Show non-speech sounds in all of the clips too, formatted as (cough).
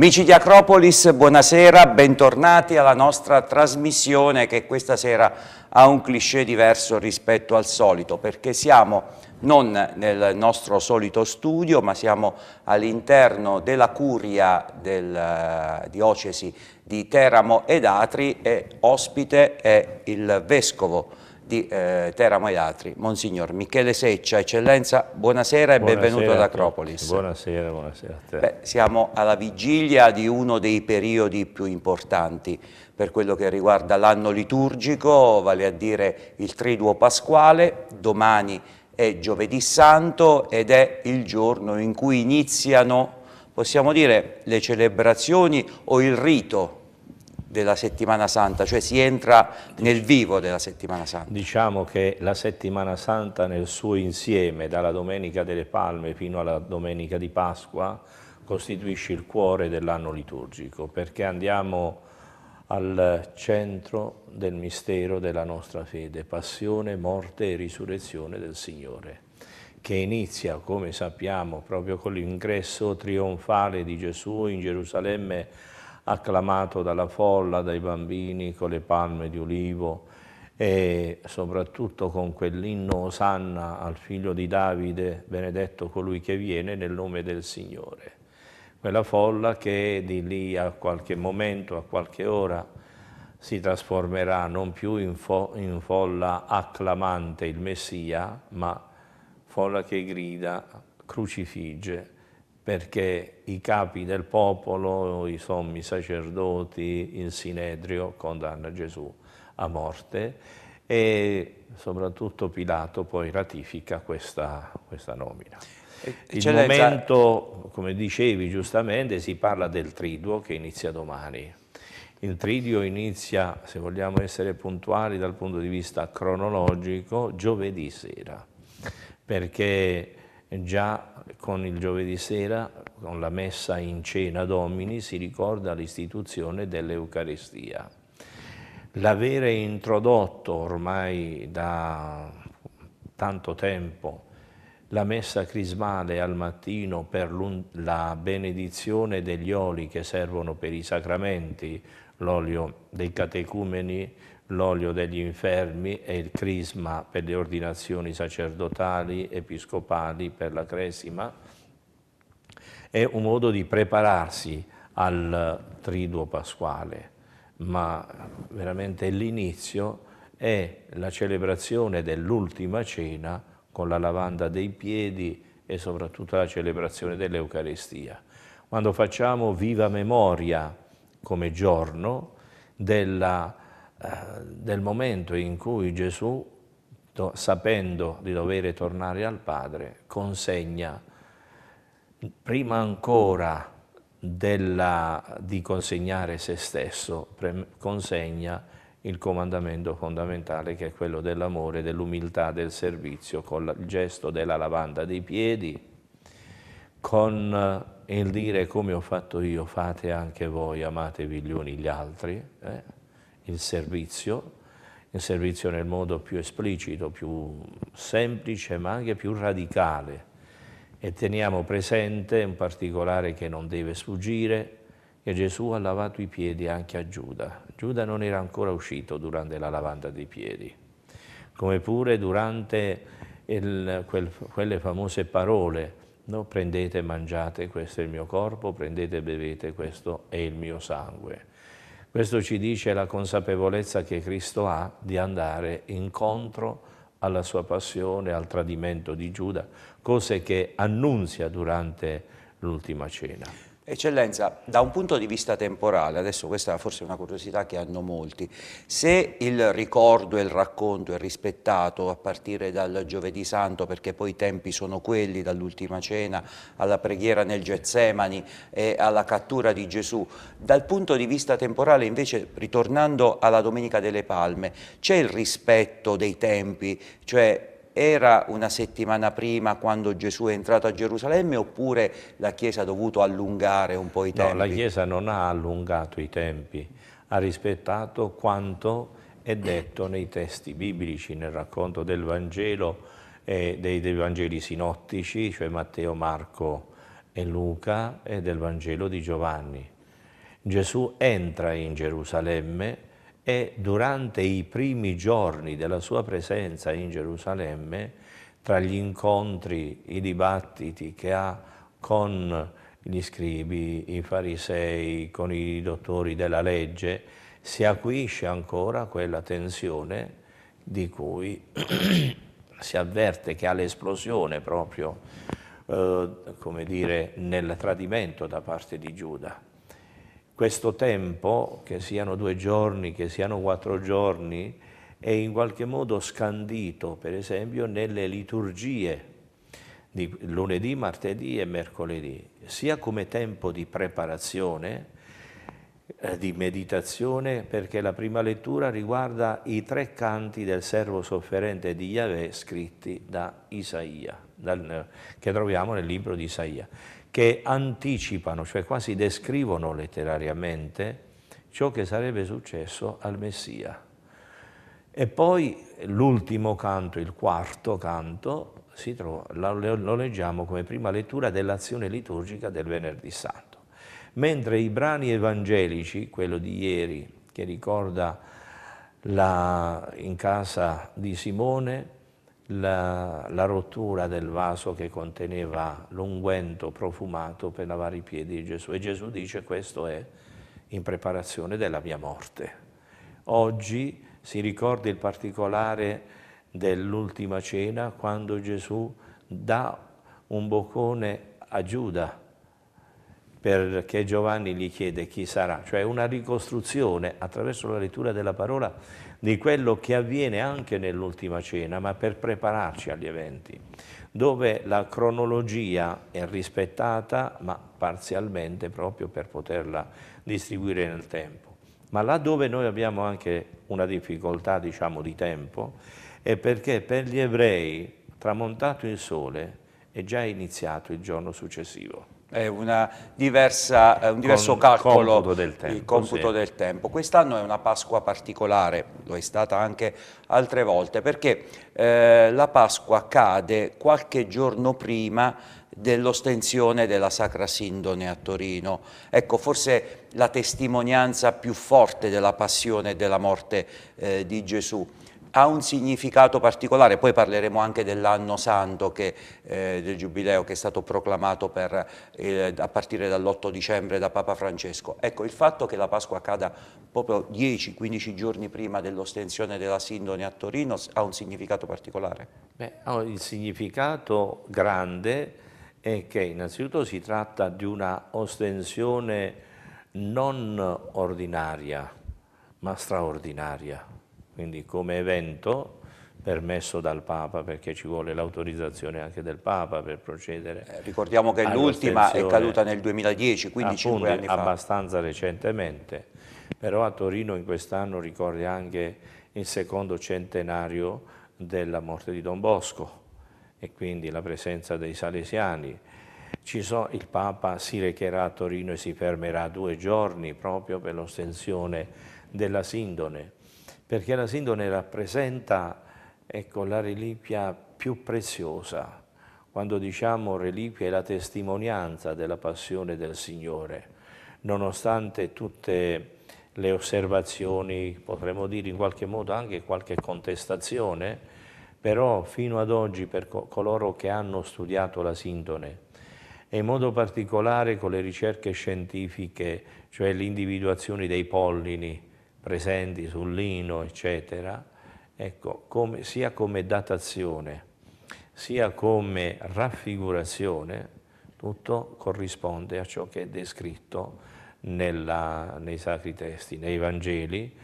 Amici di Acropolis, buonasera, bentornati alla nostra trasmissione che questa sera ha un cliché diverso rispetto al solito perché siamo non nel nostro solito studio ma siamo all'interno della curia della eh, diocesi di Teramo ed Atri e ospite è il vescovo di eh, Teramo ed altri. Monsignor Michele Seccia, eccellenza, buonasera e buonasera benvenuto ad Acropolis. Buonasera, buonasera a te. Beh, siamo alla vigilia di uno dei periodi più importanti per quello che riguarda l'anno liturgico, vale a dire il Triduo Pasquale, domani è giovedì santo ed è il giorno in cui iniziano, possiamo dire, le celebrazioni o il rito della settimana santa, cioè si entra nel vivo della settimana santa. Diciamo che la settimana santa nel suo insieme, dalla domenica delle palme fino alla domenica di Pasqua, costituisce il cuore dell'anno liturgico, perché andiamo al centro del mistero della nostra fede, passione, morte e risurrezione del Signore, che inizia, come sappiamo, proprio con l'ingresso trionfale di Gesù in Gerusalemme acclamato dalla folla, dai bambini con le palme di ulivo e soprattutto con quell'inno Osanna al figlio di Davide, benedetto colui che viene nel nome del Signore. Quella folla che di lì a qualche momento, a qualche ora, si trasformerà non più in, fo in folla acclamante il Messia, ma folla che grida crucifigge perché i capi del popolo, i sommi sacerdoti, il Sinedrio condanna Gesù a morte e soprattutto Pilato poi ratifica questa, questa nomina. Il momento, come dicevi giustamente, si parla del triduo che inizia domani. Il triduo inizia, se vogliamo essere puntuali dal punto di vista cronologico, giovedì sera, perché già con il giovedì sera, con la messa in cena domini, si ricorda l'istituzione dell'Eucaristia. L'avere introdotto ormai da tanto tempo la messa crismale al mattino per la benedizione degli oli che servono per i sacramenti, l'olio dei catecumeni, l'olio degli infermi e il crisma per le ordinazioni sacerdotali, episcopali, per la cresima, è un modo di prepararsi al triduo pasquale, ma veramente l'inizio è la celebrazione dell'ultima cena con la lavanda dei piedi e soprattutto la celebrazione dell'Eucaristia. Quando facciamo viva memoria come giorno della del momento in cui Gesù, sapendo di dover tornare al Padre, consegna, prima ancora della, di consegnare se stesso, consegna il comandamento fondamentale che è quello dell'amore, dell'umiltà, del servizio, con il gesto della lavanda dei piedi, con il dire come ho fatto io, fate anche voi, amatevi gli uni gli altri, eh? Il servizio, il servizio nel modo più esplicito, più semplice, ma anche più radicale. E teniamo presente un particolare che non deve sfuggire, che Gesù ha lavato i piedi anche a Giuda. Giuda non era ancora uscito durante la lavanda dei piedi, come pure durante il, quel, quelle famose parole, no? prendete e mangiate, questo è il mio corpo, prendete e bevete, questo è il mio sangue. Questo ci dice la consapevolezza che Cristo ha di andare incontro alla sua passione, al tradimento di Giuda, cose che annunzia durante l'ultima cena. Eccellenza, da un punto di vista temporale, adesso questa forse è una curiosità che hanno molti, se il ricordo e il racconto è rispettato a partire dal giovedì santo, perché poi i tempi sono quelli, dall'ultima cena alla preghiera nel Getsemani e alla cattura di Gesù, dal punto di vista temporale invece, ritornando alla Domenica delle Palme, c'è il rispetto dei tempi, cioè era una settimana prima quando Gesù è entrato a Gerusalemme oppure la Chiesa ha dovuto allungare un po' i tempi? No, la Chiesa non ha allungato i tempi, ha rispettato quanto è detto nei testi biblici, nel racconto del Vangelo e dei, dei Vangeli sinottici, cioè Matteo, Marco e Luca e del Vangelo di Giovanni. Gesù entra in Gerusalemme e durante i primi giorni della sua presenza in Gerusalemme, tra gli incontri, i dibattiti che ha con gli scribi, i farisei, con i dottori della legge, si acuisce ancora quella tensione di cui (clears throat) si avverte che ha l'esplosione proprio, eh, come dire, nel tradimento da parte di Giuda. Questo tempo, che siano due giorni, che siano quattro giorni, è in qualche modo scandito, per esempio, nelle liturgie di lunedì, martedì e mercoledì, sia come tempo di preparazione, eh, di meditazione, perché la prima lettura riguarda i tre canti del servo sofferente di Yahweh scritti da Isaia, dal, che troviamo nel libro di Isaia, che anticipano, cioè quasi descrivono letterariamente ciò che sarebbe successo al Messia. E poi l'ultimo canto, il quarto canto, trova, lo leggiamo come prima lettura dell'azione liturgica del Venerdì Santo mentre i brani evangelici, quello di ieri che ricorda la, in casa di Simone la, la, rottura del vaso che conteneva l'unguento profumato per lavare i piedi di Gesù e Gesù dice questo è in preparazione della mia morte. Oggi si ricorda il particolare dell'ultima cena quando Gesù dà un boccone a Giuda perché Giovanni gli chiede chi sarà, cioè una ricostruzione attraverso la lettura della parola di quello che avviene anche nell'ultima cena, ma per prepararci agli eventi, dove la cronologia è rispettata, ma parzialmente proprio per poterla distribuire nel tempo. Ma là dove noi abbiamo anche una difficoltà, diciamo, di tempo, è perché per gli ebrei, tramontato il sole, è già iniziato il giorno successivo diversa, un diverso Con calcolo, computo del tempo. Il computo sì. del tempo. Quest'anno è una Pasqua particolare, lo è stata anche altre volte, perché eh, la Pasqua cade qualche giorno prima dell'ostensione della Sacra Sindone a Torino. Ecco, forse la testimonianza più forte della passione e della morte eh, di Gesù ha un significato particolare, poi parleremo anche dell'anno santo che, eh, del Giubileo che è stato proclamato per, eh, a partire dall'8 dicembre da Papa Francesco. Ecco, il fatto che la Pasqua cada proprio 10-15 giorni prima dell'ostensione della Sindone a Torino ha un significato particolare? Beh, il significato grande è che innanzitutto si tratta di una ostensione non ordinaria, ma straordinaria quindi come evento permesso dal Papa perché ci vuole l'autorizzazione anche del Papa per procedere. Eh, ricordiamo che l'ultima è caduta nel 2010, quindi appunto, 5 anni fa. abbastanza recentemente, però a Torino in quest'anno ricorda anche il secondo centenario della morte di Don Bosco e quindi la presenza dei salesiani. Sono, il Papa si recherà a Torino e si fermerà due giorni proprio per l'ostensione della Sindone perché la sindone rappresenta ecco, la reliquia più preziosa. Quando diciamo reliquia è la testimonianza della passione del Signore, nonostante tutte le osservazioni, potremmo dire in qualche modo anche qualche contestazione, però fino ad oggi per coloro che hanno studiato la sindone, e in modo particolare con le ricerche scientifiche, cioè l'individuazione dei pollini, presenti sul lino, eccetera, ecco, come, sia come datazione, sia come raffigurazione, tutto corrisponde a ciò che è descritto nella, nei sacri testi, nei Vangeli,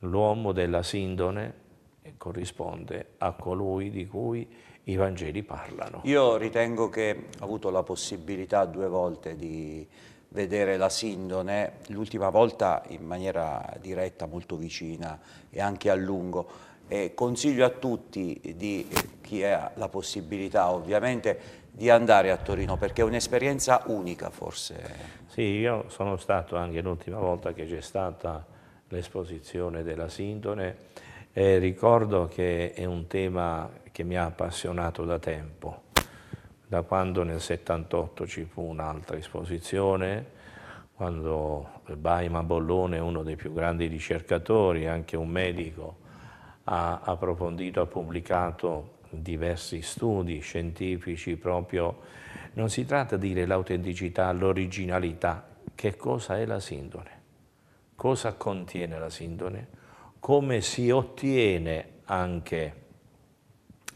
l'uomo della sindone corrisponde a colui di cui i Vangeli parlano. Io ritengo che ho avuto la possibilità due volte di vedere la Sindone, l'ultima volta in maniera diretta, molto vicina e anche a lungo. E consiglio a tutti, di, chi ha la possibilità ovviamente, di andare a Torino perché è un'esperienza unica forse. Sì, io sono stato anche l'ultima volta che c'è stata l'esposizione della Sindone e ricordo che è un tema che mi ha appassionato da tempo da quando nel 78 ci fu un'altra esposizione, quando Baima Bollone, uno dei più grandi ricercatori, anche un medico, ha approfondito, ha pubblicato diversi studi scientifici proprio, non si tratta di dire l'autenticità, l'originalità, che cosa è la sindone, cosa contiene la sindone, come si ottiene anche,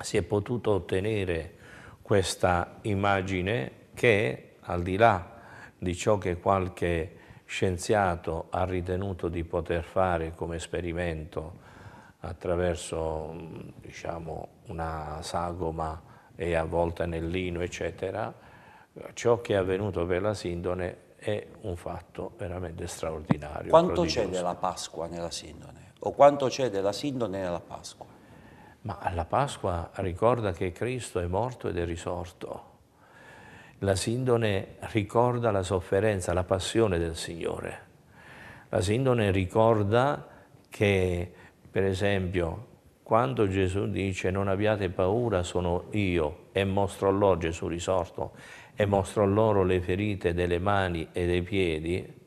si è potuto ottenere questa immagine che al di là di ciò che qualche scienziato ha ritenuto di poter fare come esperimento attraverso diciamo, una sagoma e avvolta nel lino, eccetera, ciò che è avvenuto per la sindone è un fatto veramente straordinario. Quanto c'è della Pasqua nella sindone? O quanto c'è della sindone nella Pasqua? Ma la Pasqua ricorda che Cristo è morto ed è risorto. La sindone ricorda la sofferenza, la passione del Signore. La sindone ricorda che, per esempio, quando Gesù dice non abbiate paura, sono io e mostro loro, Gesù risorto, e mostro loro le ferite delle mani e dei piedi,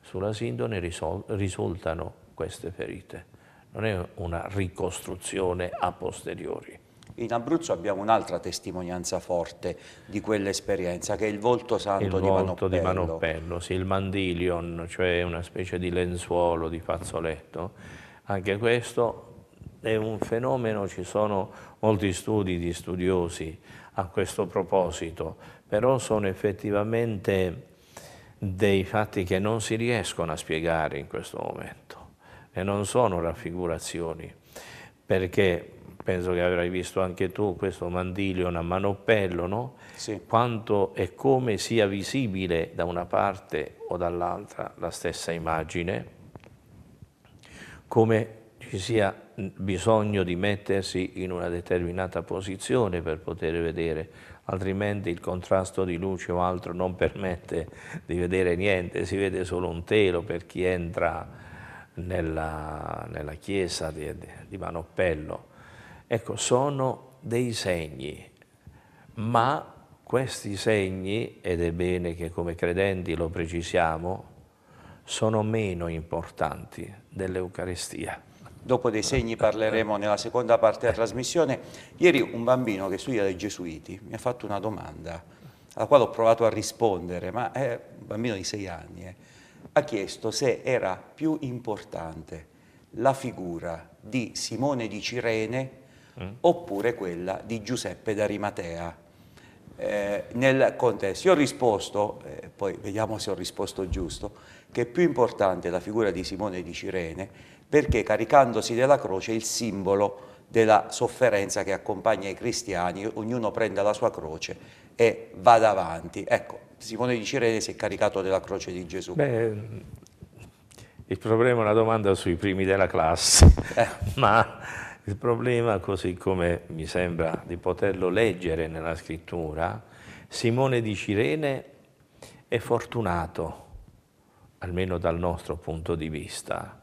sulla sindone risultano queste ferite. Non è una ricostruzione a posteriori. In Abruzzo abbiamo un'altra testimonianza forte di quell'esperienza, che è il volto santo il di volto Manoppello. di Manoppello, sì, il mandilion, cioè una specie di lenzuolo, di fazzoletto. Anche questo è un fenomeno, ci sono molti studi di studiosi a questo proposito, però sono effettivamente dei fatti che non si riescono a spiegare in questo momento e non sono raffigurazioni, perché penso che avrai visto anche tu questo mandilion a manoppello, no? Sì. Quanto e come sia visibile da una parte o dall'altra la stessa immagine, come ci sia bisogno di mettersi in una determinata posizione per poter vedere, altrimenti il contrasto di luce o altro non permette di vedere niente, si vede solo un telo per chi entra nella, nella chiesa di, di Manoppello Ecco, sono dei segni, ma questi segni, ed è bene che come credenti lo precisiamo, sono meno importanti dell'Eucaristia. Dopo dei segni parleremo nella seconda parte della trasmissione. Ieri un bambino che studia dai Gesuiti mi ha fatto una domanda alla quale ho provato a rispondere, ma è un bambino di sei anni, eh. Ha chiesto se era più importante la figura di Simone di Cirene mm. oppure quella di Giuseppe d'Arimatea. Eh, nel contesto, io ho risposto, eh, poi vediamo se ho risposto giusto, che è più importante la figura di Simone di Cirene perché caricandosi della croce è il simbolo della sofferenza che accompagna i cristiani, ognuno prende la sua croce e va davanti. Ecco, Simone di Cirene si è caricato della croce di Gesù. Beh, il problema è una domanda sui primi della classe, eh. (laughs) ma il problema, così come mi sembra di poterlo leggere nella scrittura, Simone di Cirene è fortunato, almeno dal nostro punto di vista,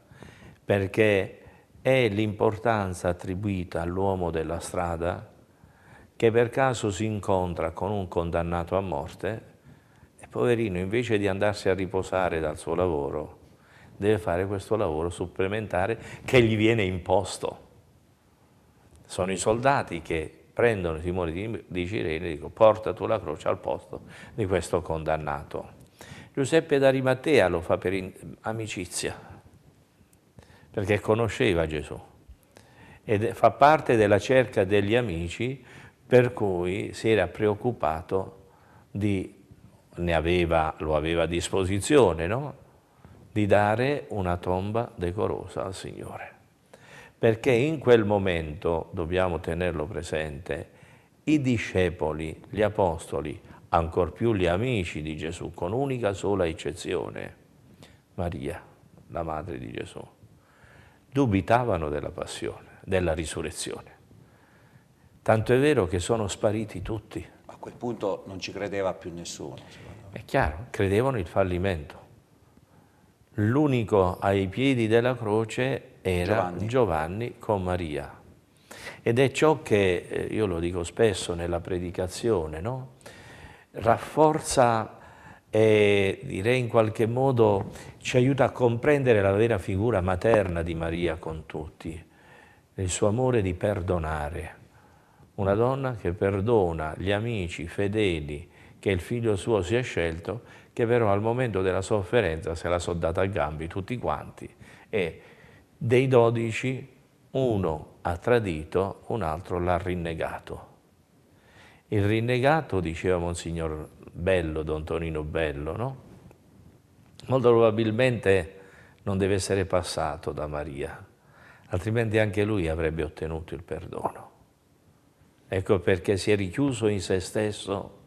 perché è l'importanza attribuita all'uomo della strada che per caso si incontra con un condannato a morte poverino invece di andarsi a riposare dal suo lavoro deve fare questo lavoro supplementare che gli viene imposto sono i soldati che prendono Simone di, di Cirene e dicono porta tu la croce al posto di questo condannato. Giuseppe d'Arimatea lo fa per amicizia, perché conosceva Gesù ed fa parte della cerca degli amici per cui si era preoccupato di, aveva, lo aveva a disposizione, no? di dare una tomba decorosa al Signore perché in quel momento, dobbiamo tenerlo presente, i discepoli, gli apostoli, ancor più gli amici di Gesù, con unica sola eccezione, Maria, la madre di Gesù, dubitavano della passione, della risurrezione. Tanto è vero che sono spariti tutti. A quel punto non ci credeva più nessuno. È chiaro, credevano il fallimento. L'unico ai piedi della croce era Giovanni. Giovanni con Maria. ed è ciò che, eh, io lo dico spesso nella predicazione, no? rafforza e direi in qualche modo ci aiuta a comprendere la vera figura materna di Maria con tutti, il suo amore di perdonare. Una donna che perdona gli amici fedeli che il figlio suo si è scelto, che però al momento della sofferenza se la sono data a gambi tutti quanti e dei dodici uno ha tradito, un altro l'ha rinnegato. Il rinnegato, diceva Monsignor Bello, Don Tonino Bello, no? molto probabilmente non deve essere passato da Maria, altrimenti anche lui avrebbe ottenuto il perdono. Ecco perché si è richiuso in se stesso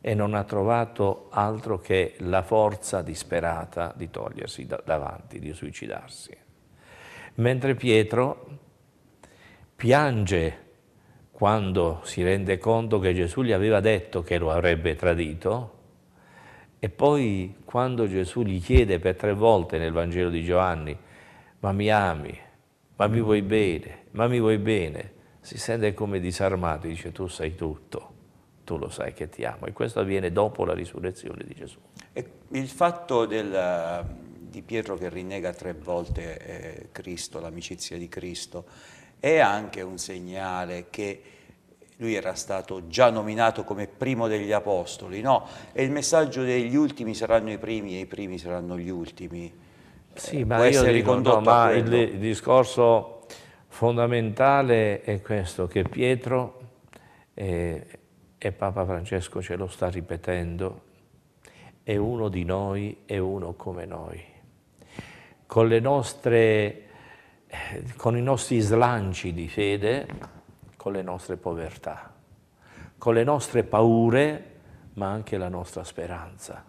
e non ha trovato altro che la forza disperata di togliersi da davanti, di suicidarsi. Mentre Pietro piange quando si rende conto che Gesù gli aveva detto che lo avrebbe tradito e poi quando Gesù gli chiede per tre volte nel Vangelo di Giovanni ma mi ami, ma mi vuoi bene, ma mi vuoi bene, si sente come disarmato, dice tu sai tutto tu lo sai che ti amo. E questo avviene dopo la risurrezione di Gesù. E il fatto del, di Pietro che rinnega tre volte eh, Cristo, l'amicizia di Cristo, è anche un segnale che lui era stato già nominato come primo degli apostoli, no? E il messaggio degli ultimi saranno i primi e i primi saranno gli ultimi. Sì, eh, ma io dico, no, ma il, il discorso fondamentale è questo, che Pietro eh, e Papa Francesco ce lo sta ripetendo, è uno di noi, è uno come noi. Con, nostre, con i nostri slanci di fede, con le nostre povertà, con le nostre paure, ma anche la nostra speranza.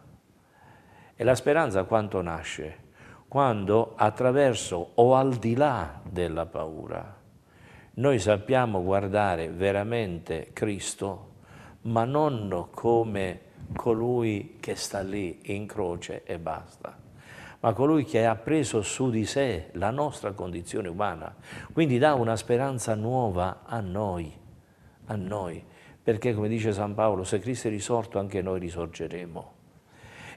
E la speranza quanto nasce? Quando attraverso o al di là della paura noi sappiamo guardare veramente Cristo ma non come colui che sta lì in croce e basta, ma colui che ha preso su di sé la nostra condizione umana, quindi dà una speranza nuova a noi, a noi, perché come dice San Paolo, se Cristo è risorto anche noi risorgeremo.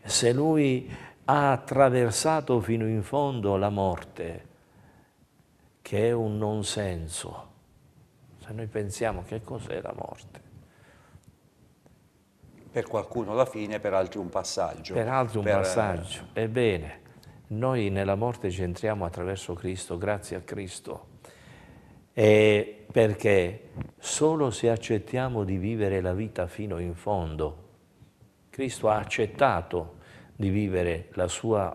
Se Lui ha attraversato fino in fondo la morte, che è un non senso, se noi pensiamo che cos'è la morte, per qualcuno la fine, per altri un passaggio. Per altri un per... passaggio. Ebbene, noi nella morte ci entriamo attraverso Cristo, grazie a Cristo. E perché solo se accettiamo di vivere la vita fino in fondo, Cristo ha accettato di vivere la sua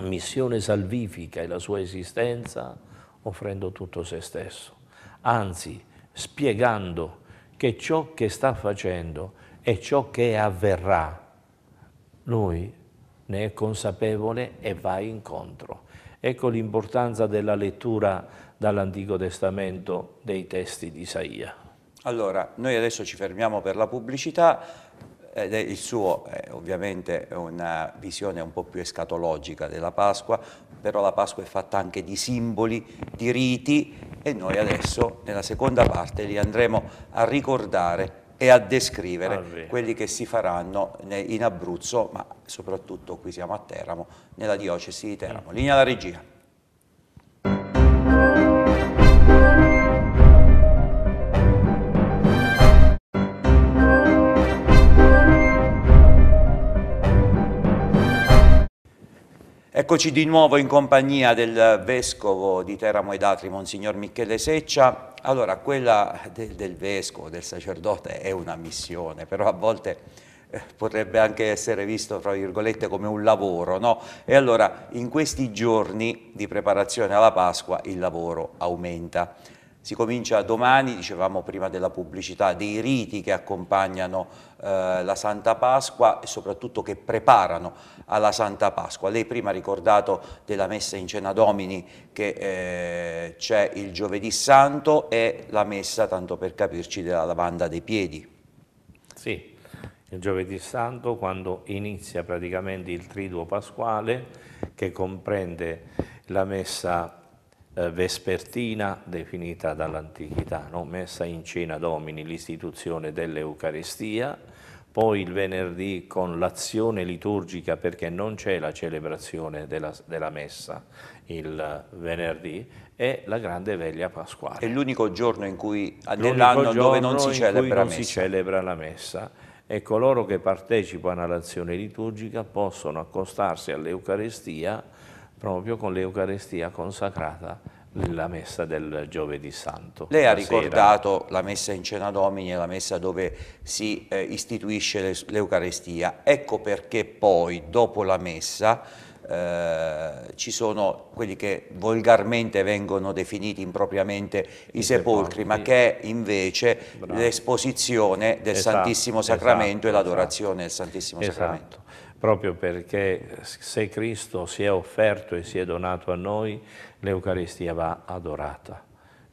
missione salvifica e la sua esistenza offrendo tutto se stesso, anzi spiegando che ciò che sta facendo e ciò che avverrà. Lui ne è consapevole e va incontro. Ecco l'importanza della lettura dall'Antico Testamento dei testi di Isaia. Allora, noi adesso ci fermiamo per la pubblicità, ed il suo è ovviamente una visione un po' più escatologica della Pasqua, però la Pasqua è fatta anche di simboli, di riti e noi adesso nella seconda parte li andremo a ricordare e a descrivere ah, quelli che si faranno in Abruzzo, ma soprattutto qui siamo a Teramo, nella diocesi di Teramo. Linea alla regia. Eccoci di nuovo in compagnia del Vescovo di Teramo ed Atri, Monsignor Michele Seccia. Allora, quella del, del Vescovo, del sacerdote, è una missione, però a volte eh, potrebbe anche essere visto, tra virgolette, come un lavoro, no? E allora, in questi giorni di preparazione alla Pasqua, il lavoro aumenta. Si comincia domani, dicevamo prima della pubblicità, dei riti che accompagnano eh, la Santa Pasqua e soprattutto che preparano alla Santa Pasqua. Lei prima ha ricordato della messa in cena domini che eh, c'è il giovedì santo e la messa, tanto per capirci, della lavanda dei piedi. Sì, il giovedì santo quando inizia praticamente il triduo pasquale che comprende la messa vespertina definita dall'antichità, no? messa in cena domini, l'istituzione dell'Eucaristia, poi il venerdì con l'azione liturgica perché non c'è la celebrazione della, della, messa il venerdì e la grande veglia pasquale. È l'unico giorno in cui nell'anno dove non si celebra non si celebra la messa e coloro che partecipano all'azione liturgica possono accostarsi all'Eucaristia proprio con l'Eucaristia consacrata la messa del giovedì santo. Lei ha ricordato la messa in cena domini, la messa dove si eh, istituisce l'Eucaristia. Ecco perché poi, dopo la messa, eh, ci sono quelli che volgarmente vengono definiti impropriamente i, I sepolcri, sepolcri, ma che è invece l'esposizione del esatto, Santissimo Sacramento esatto, e l'adorazione esatto. del Santissimo esatto. Sacramento proprio perché se Cristo si è offerto e si è donato a noi, l'Eucaristia va adorata.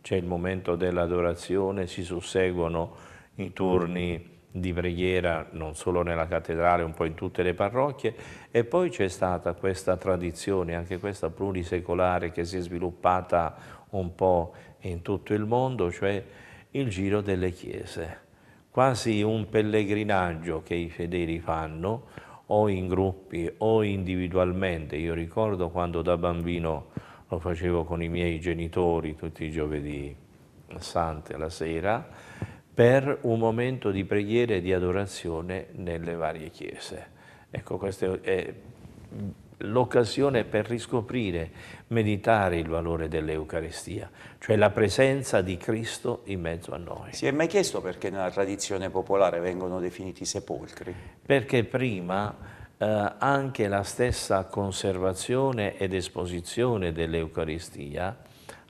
C'è il momento dell'adorazione, si susseguono i turni di preghiera non solo nella cattedrale, un po' in tutte le parrocchie e poi c'è stata questa tradizione, anche questa plurisecolare che si è sviluppata un po' in tutto il mondo, cioè il giro delle chiese, quasi un pellegrinaggio che i fedeli fanno o in gruppi o individualmente. Io ricordo quando da bambino lo facevo con i miei genitori tutti i giovedì santi alla sera, per un momento di preghiera e di adorazione nelle varie chiese. Ecco, questa è l'occasione per riscoprire, meditare il valore dell'Eucaristia, cioè la presenza di Cristo in mezzo a noi. Si è mai chiesto perché nella tradizione popolare vengono definiti sepolcri? Perché prima eh, anche la stessa conservazione ed esposizione dell'Eucaristia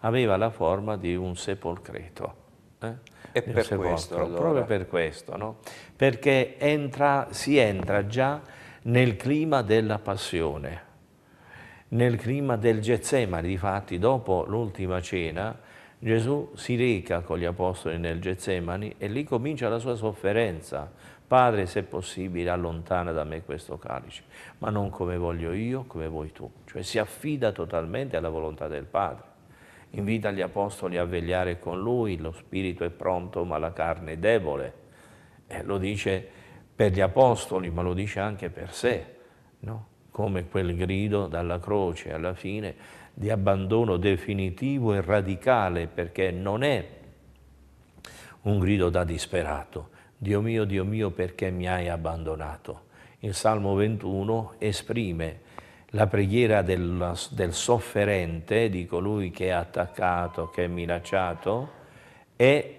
aveva la forma di un sepolcreto. Eh? E per questo, allora. Proprio per questo, no? perché entra, si entra già nel clima della passione, nel clima del Getsemani. Difatti, dopo l'ultima cena, Gesù si reca con gli apostoli nel Getsemani e lì comincia la sua sofferenza. Padre, se possibile, allontana da me questo calice, ma non come voglio io, come vuoi tu. Cioè si affida totalmente alla volontà del Padre. Invita gli apostoli a vegliare con lui, lo spirito è pronto ma la carne è debole. Eh, lo dice per gli apostoli, ma lo dice anche per sé, no? come quel grido dalla croce alla fine di abbandono definitivo e radicale, perché non è un grido da disperato, Dio mio, Dio mio, perché mi hai abbandonato. Il Salmo 21 esprime la preghiera del, del sofferente, di colui che è attaccato, che è minacciato, è,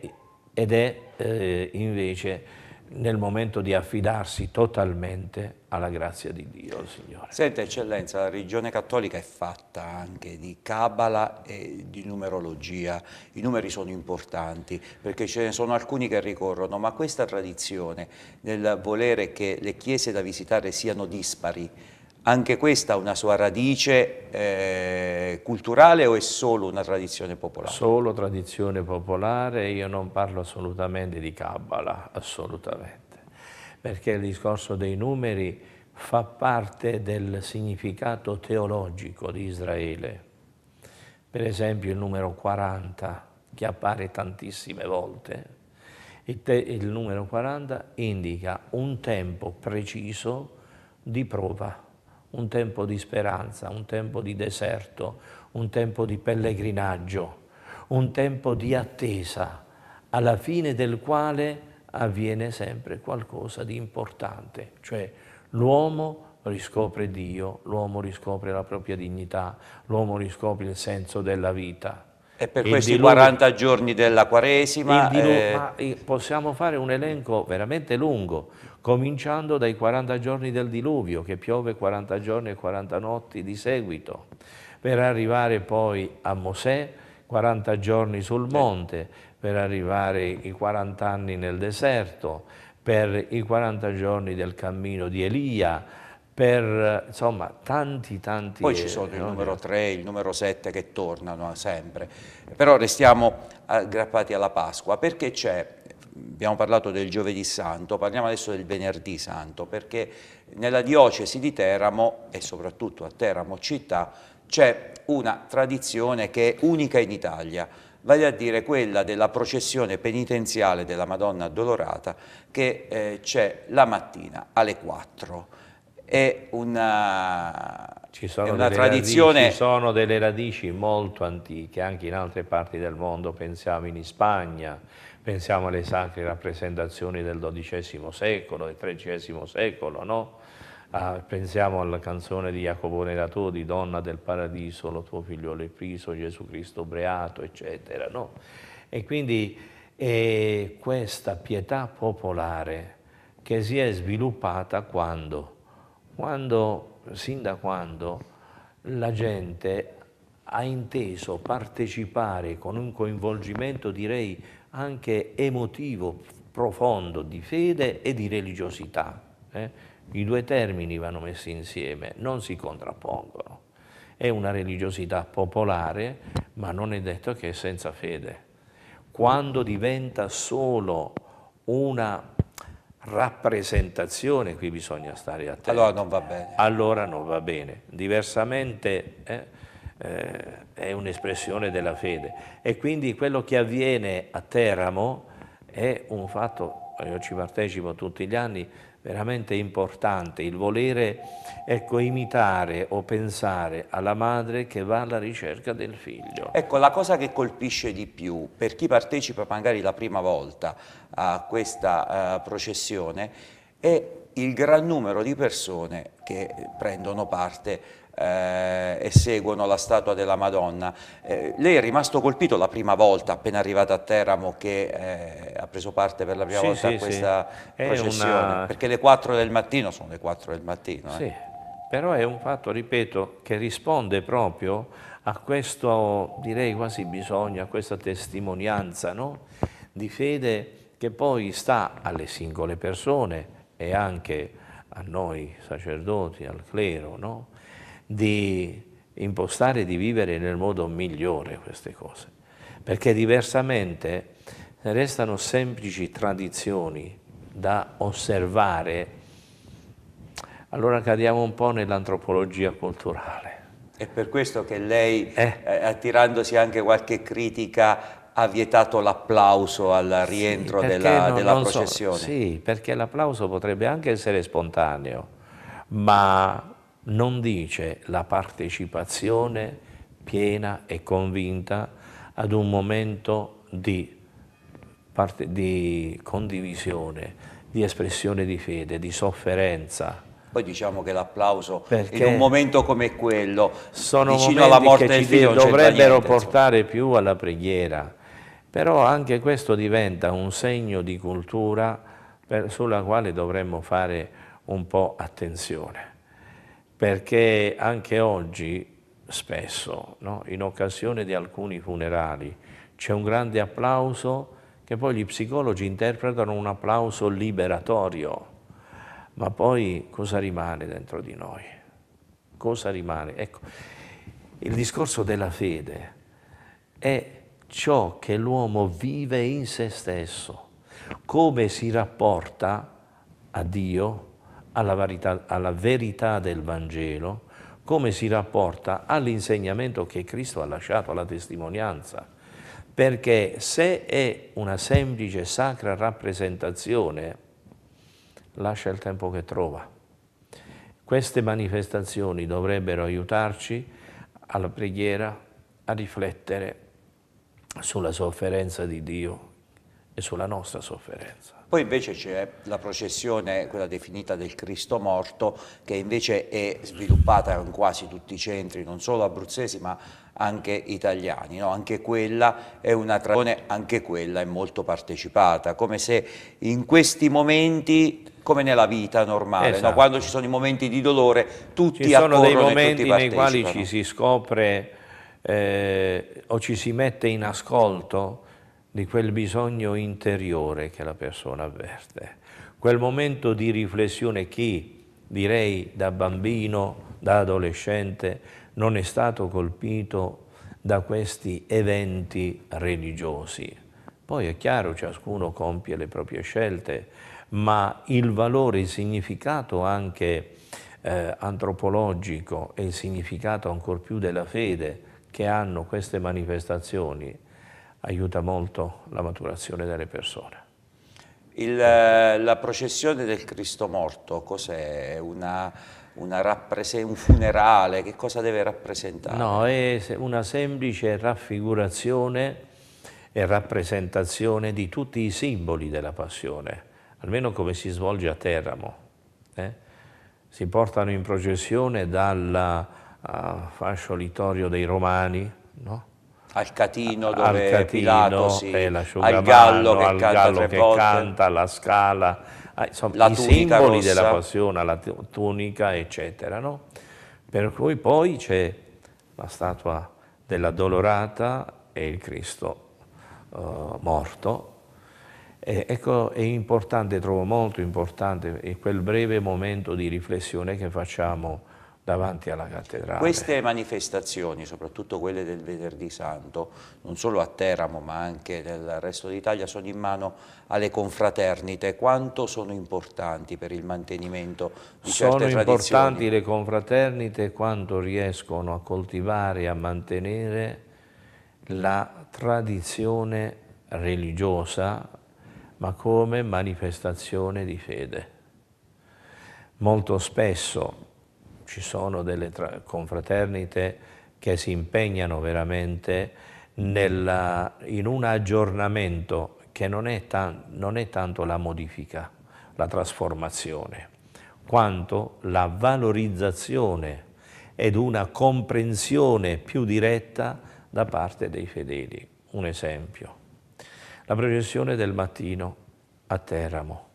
ed è eh, invece nel momento di affidarsi totalmente alla grazia di Dio, Signore. Senta, Eccellenza, la religione cattolica è fatta anche di cabala e di numerologia. I numeri sono importanti perché ce ne sono alcuni che ricorrono, ma questa tradizione nel volere che le chiese da visitare siano dispari, anche questa ha una sua radice eh, culturale o è solo una tradizione popolare? Solo tradizione popolare, io non parlo assolutamente di Kabbalah, assolutamente, perché il discorso dei numeri fa parte del significato teologico di Israele. Per esempio il numero 40, che appare tantissime volte, il, il numero 40 indica un tempo preciso di prova un tempo di speranza, un tempo di deserto, un tempo di pellegrinaggio, un tempo di attesa, alla fine del quale avviene sempre qualcosa di importante, cioè l'uomo riscopre Dio, l'uomo riscopre la propria dignità, l'uomo riscopre il senso della vita. E per il questi diluvio, 40 giorni della Quaresima... Diluvio, eh... possiamo fare un elenco veramente lungo, cominciando dai 40 giorni del diluvio, che piove 40 giorni e 40 notti di seguito, per arrivare poi a Mosè, 40 giorni sul monte, per arrivare ai 40 anni nel deserto, per i 40 giorni del cammino di Elia, per insomma tanti tanti... Poi ci sono il numero 3, il numero 7 che tornano sempre, però restiamo aggrappati alla Pasqua perché c'è abbiamo parlato del giovedì santo, parliamo adesso del venerdì santo, perché nella diocesi di Teramo e soprattutto a Teramo città c'è una tradizione che è unica in Italia, vale a dire quella della processione penitenziale della Madonna Addolorata che eh, c'è la mattina alle 4. È una, ci sono, una tradizione... Radici, ci sono delle radici molto antiche, anche in altre parti del mondo, pensiamo in Spagna, pensiamo alle sacre rappresentazioni del XII secolo, del XIII secolo, no? Ah, pensiamo alla canzone di Jacopo Nerato di Donna del Paradiso, lo tuo figliolo è priso, Gesù Cristo beato, eccetera. No? E quindi è questa pietà popolare che si è sviluppata quando? Quando sin da quando la gente ha inteso partecipare con un coinvolgimento, direi, anche emotivo, profondo, di fede e di religiosità. Eh? I due termini vanno messi insieme, non si contrappongono. È una religiosità popolare, ma non è detto che è senza fede. Quando diventa solo una rappresentazione, qui bisogna stare attenti. Allora non va bene. Allora non va bene. Diversamente eh, eh, è un'espressione della fede. E quindi quello che avviene a Teramo è un fatto, io ci partecipo tutti gli anni, veramente importante il volere ecco, imitare o pensare alla madre che va alla ricerca del figlio. Ecco, la cosa che colpisce di più per chi partecipa magari la prima volta a questa uh, processione è il gran numero di persone che prendono parte eh, e seguono la statua della Madonna. Eh, lei è rimasto colpito la prima volta appena arrivata a Teramo che eh, ha preso parte per la prima sì, volta sì, a questa sì. processione, una... perché le 4 del mattino sono le 4 del mattino. Eh. Sì, però è un fatto, ripeto, che risponde proprio a questo, direi quasi bisogno, a questa testimonianza no? di fede che poi sta alle singole persone e anche a noi sacerdoti, al clero, no? Di impostare e di vivere nel modo migliore queste cose, perché diversamente restano semplici tradizioni da osservare, allora cadiamo un po' nell'antropologia culturale. È per questo che lei, eh? Eh, attirandosi anche qualche critica, ha vietato l'applauso al rientro sì, della, non, della processione. So, sì, perché l'applauso potrebbe anche essere spontaneo, ma non dice la partecipazione piena e convinta ad un momento di, parte, di condivisione, di espressione di fede, di sofferenza. Poi diciamo che l'applauso in un momento come quello, vicino alla morte del figlio, dovrebbero niente, portare insomma. più alla preghiera, però anche questo diventa un segno di cultura per, sulla quale dovremmo fare un po' attenzione perché anche oggi spesso, no, in occasione di alcuni funerali, c'è un grande applauso che poi gli psicologi interpretano un applauso liberatorio, ma poi cosa rimane dentro di noi? Cosa rimane? Ecco, il discorso della fede è ciò che l'uomo vive in se stesso, come si rapporta a Dio, alla verità, alla verità del Vangelo, come si rapporta all'insegnamento che Cristo ha lasciato, alla testimonianza. Perché se è una semplice sacra rappresentazione, lascia il tempo che trova. Queste manifestazioni dovrebbero aiutarci alla preghiera, a riflettere sulla sofferenza di Dio e sulla nostra sofferenza. Poi invece c'è la processione, quella definita del Cristo morto, che invece è sviluppata in quasi tutti i centri, non solo abruzzesi ma anche italiani. No? Anche quella è una tradizione, anche quella è molto partecipata, come se in questi momenti come nella vita normale, esatto. no? quando ci sono i momenti di dolore, tutti ci sono dei momenti nei quali ci si scopre eh, o ci si mette in ascolto di quel bisogno interiore che la persona avverte, quel momento di riflessione chi, direi da bambino, da adolescente, non è stato colpito da questi eventi religiosi. Poi è chiaro, ciascuno compie le proprie scelte, ma il valore, il significato anche eh, antropologico e il significato ancor più della fede che hanno queste manifestazioni aiuta molto la maturazione delle persone. Il, la processione del Cristo morto, cos'è? Una, una un funerale? Che cosa deve rappresentare? No, è una semplice raffigurazione e rappresentazione di tutti i simboli della passione, almeno come si svolge a Teramo. Eh? Si portano in processione dal uh, fasciolitorio dei Romani, no? Al catino dove al catino, Pilato si, al gallo che, al canta, gallo che canta, alla scala, ah, insomma, la i simboli rossa. della passione, la tunica, eccetera. No? Per cui poi c'è la statua della Dolorata e il Cristo uh, morto. E, ecco, è importante, trovo molto importante, quel breve momento di riflessione che facciamo davanti alla cattedrale. Queste manifestazioni, soprattutto quelle del Venerdì Santo, non solo a Teramo ma anche nel resto d'Italia, sono in mano alle confraternite. Quanto sono importanti per il mantenimento di sono certe tradizioni? Sono importanti le confraternite quando riescono a coltivare e a mantenere la tradizione religiosa ma come manifestazione di fede. Molto spesso ci sono delle confraternite che si impegnano veramente nella, in un aggiornamento che non è, non è tanto la modifica, la trasformazione, quanto la valorizzazione ed una comprensione più diretta da parte dei fedeli. Un esempio, la processione del mattino a Teramo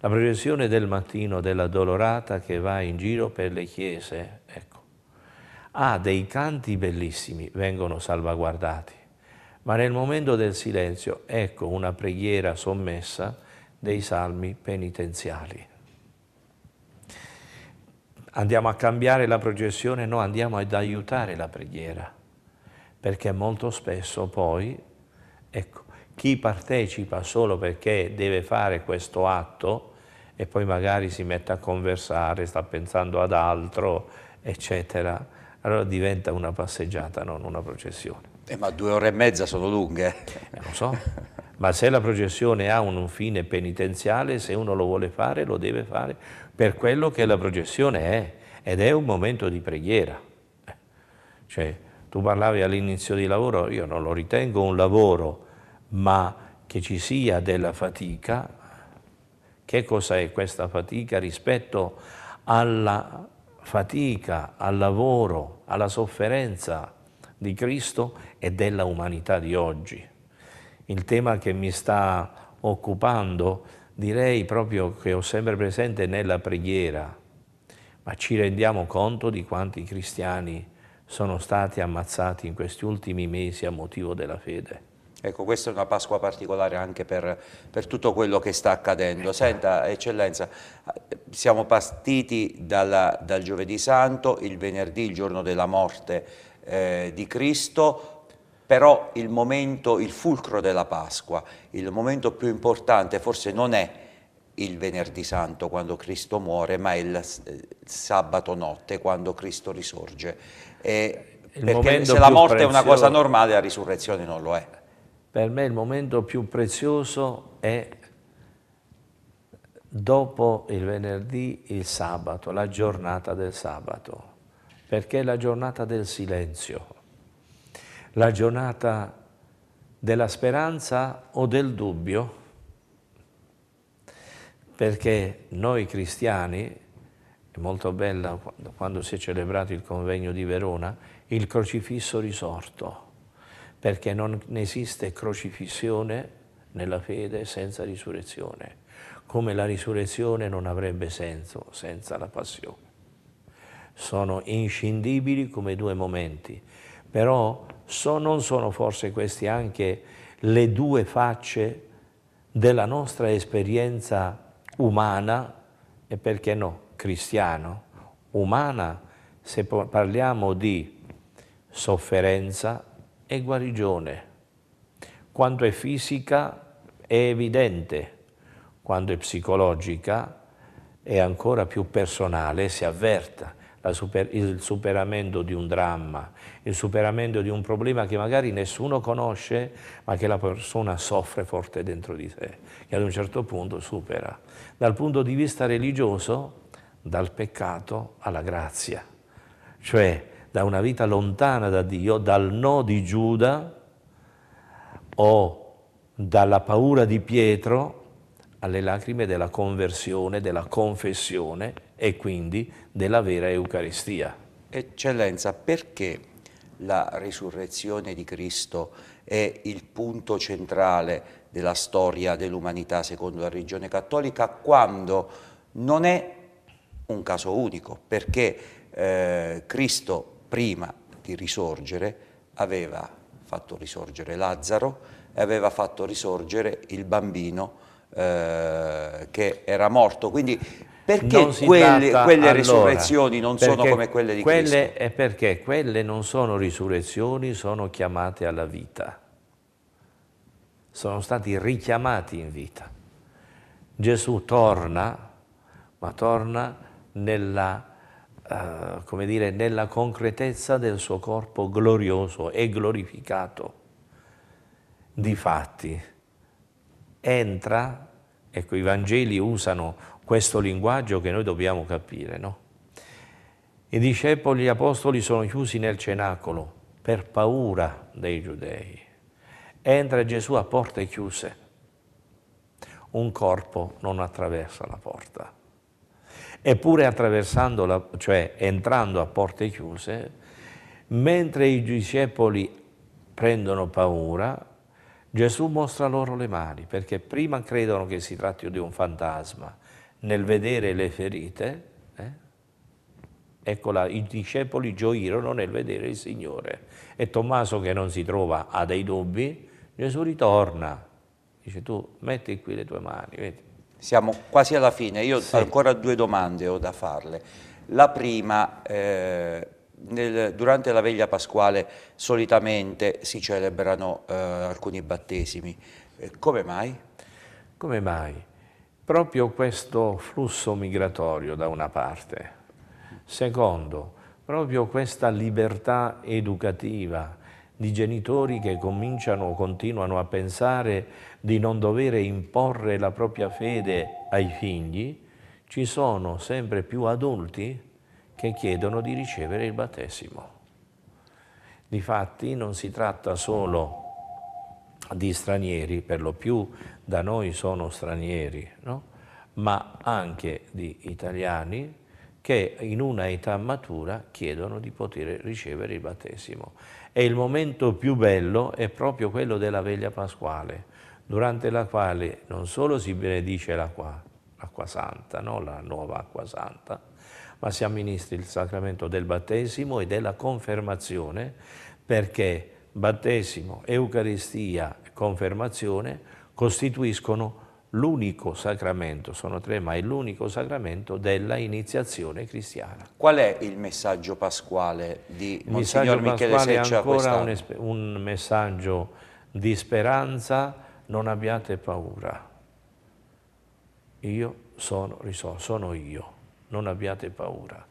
la processione del mattino della Dolorata che va in giro per le chiese, ecco, ha dei canti bellissimi, vengono salvaguardati, ma nel momento del silenzio ecco una preghiera sommessa dei salmi penitenziali. Andiamo a cambiare la processione? No, andiamo ad aiutare la preghiera, perché molto spesso poi, ecco, chi partecipa solo perché deve fare questo atto, e poi magari si mette a conversare, sta pensando ad altro, eccetera. Allora diventa una passeggiata, non una processione. Eh, ma due ore e mezza sono lunghe. Eh, lo so, ma se la processione ha un fine penitenziale, se uno lo vuole fare, lo deve fare per quello che la processione è, ed è un momento di preghiera. Eh, cioè, tu parlavi all'inizio di lavoro, io non lo ritengo un lavoro, ma che ci sia della fatica, che cosa è questa fatica rispetto alla fatica, al lavoro, alla sofferenza di Cristo e della umanità di oggi. Il tema che mi sta occupando direi proprio che ho sempre presente nella preghiera, ma ci rendiamo conto di quanti cristiani sono stati ammazzati in questi ultimi mesi a motivo della fede. Ecco, questa è una Pasqua particolare anche per, per, tutto quello che sta accadendo. Senta, Eccellenza, siamo partiti dalla, dal Giovedì Santo, il venerdì, il giorno della morte eh, di Cristo, però il momento, il fulcro della Pasqua, il momento più importante forse non è il venerdì santo quando Cristo muore, ma il, il sabato notte quando Cristo risorge. E perché se la morte prezioso... è una cosa normale, la risurrezione non lo è. Per me il momento più prezioso è dopo il venerdì, il sabato, la giornata del sabato, perché è la giornata del silenzio, la giornata della speranza o del dubbio, perché noi cristiani, è molto bella quando si è celebrato il convegno di Verona, il crocifisso risorto perché non esiste crocifissione nella fede senza risurrezione, come la risurrezione non avrebbe senso senza la passione. Sono inscindibili come due momenti, però so, non sono forse queste anche le due facce della nostra esperienza umana e perché no, cristiano, umana se parliamo di sofferenza, e guarigione. Quando è fisica è evidente, quando è psicologica è ancora più personale si avverta super, il superamento di un dramma, il superamento di un problema che magari nessuno conosce, ma che la persona soffre forte dentro di sé, che ad un certo punto supera. Dal punto di vista religioso, dal peccato alla grazia, cioè da una vita lontana da Dio, dal no di Giuda o dalla paura di Pietro alle lacrime della conversione, della confessione e quindi della vera Eucaristia. Eccellenza, perché la risurrezione di Cristo è il punto centrale della storia dell'umanità secondo la religione cattolica quando non è un caso unico, perché eh, Cristo prima di risorgere aveva fatto risorgere Lazzaro e aveva fatto risorgere il bambino eh, che era morto. Quindi perché quelle, tratta, quelle allora, risurrezioni non sono come quelle di quelle, Cristo? È perché quelle non sono risurrezioni, sono chiamate alla vita. Sono stati richiamati in vita. Gesù torna, ma torna nella, uh, come dire, nella concretezza del suo corpo glorioso e glorificato. Difatti, entra, ecco i Vangeli usano questo linguaggio che noi dobbiamo capire. No? I discepoli, gli apostoli sono chiusi nel cenacolo per paura dei giudei. Entra Gesù a porte chiuse. Un corpo non attraversa la porta. Eppure attraversando, la, cioè entrando a porte chiuse, mentre i discepoli prendono paura, Gesù mostra loro le mani, perché prima credono che si tratti di un fantasma, nel vedere le ferite, eh? ecco là, i discepoli gioirono nel vedere il Signore. E Tommaso che non si trova ha dei dubbi, Gesù ritorna, dice tu metti qui le tue mani, vedi. Siamo quasi alla fine, io sì. ancora due domande ho da farle. La prima, eh, nel, durante la veglia pasquale solitamente si celebrano eh, alcuni battesimi, eh, come mai? Come mai? proprio questo flusso migratorio da una parte. Secondo, proprio questa libertà educativa di genitori che cominciano, continuano a pensare di non dover imporre la propria fede ai figli, ci sono sempre più adulti che chiedono di ricevere il battesimo. Difatti non si tratta solo di stranieri, per lo più da noi sono stranieri, no? ma anche di italiani che in una età matura chiedono di poter ricevere il battesimo. E il momento più bello è proprio quello della veglia pasquale, durante la quale non solo si benedice l'acqua, l'acqua santa, no? la nuova acqua santa, ma si amministra il sacramento del battesimo e della confermazione, perché battesimo, Eucaristia e confermazione costituiscono l'unico sacramento, sono tre, ma è l'unico sacramento della iniziazione cristiana. Qual è il messaggio pasquale di il Monsignor Michele Seccia ancora un, un messaggio di speranza, non abbiate paura. Io sono risorto, sono io, non abbiate paura.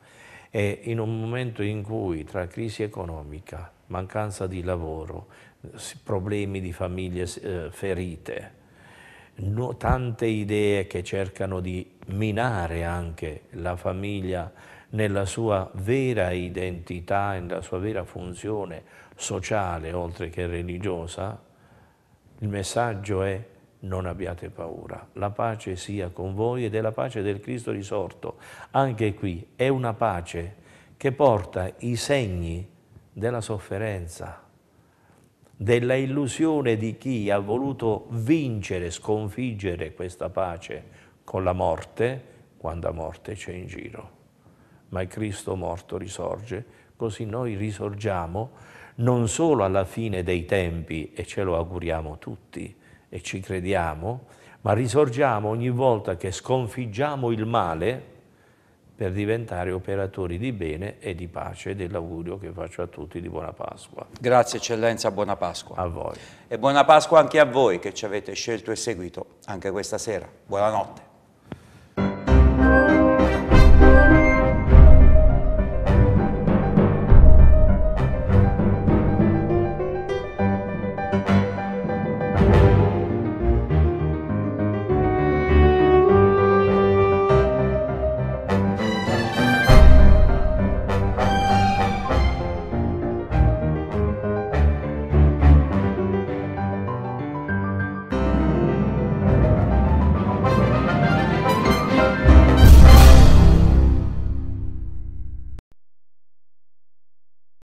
E in un momento in cui tra crisi economica, mancanza di lavoro, problemi di famiglie eh, ferite, no, tante idee che cercano di minare anche la famiglia nella sua vera identità, nella sua vera funzione sociale oltre che religiosa, il messaggio è non abbiate paura, la pace sia con voi ed è la pace del Cristo risorto. Anche qui è una pace che porta i segni della sofferenza, della illusione di chi ha voluto vincere, sconfiggere questa pace con la morte, quando a morte c'è in giro. Ma il Cristo morto risorge, così noi risorgiamo non solo alla fine dei tempi, e ce lo auguriamo tutti, e ci crediamo, ma risorgiamo ogni volta che sconfiggiamo il male, per diventare operatori di bene e di pace dell'augurio che faccio a tutti di buona Pasqua. Grazie eccellenza, buona Pasqua. A voi. E buona Pasqua anche a voi che ci avete scelto e seguito anche questa sera. Buonanotte.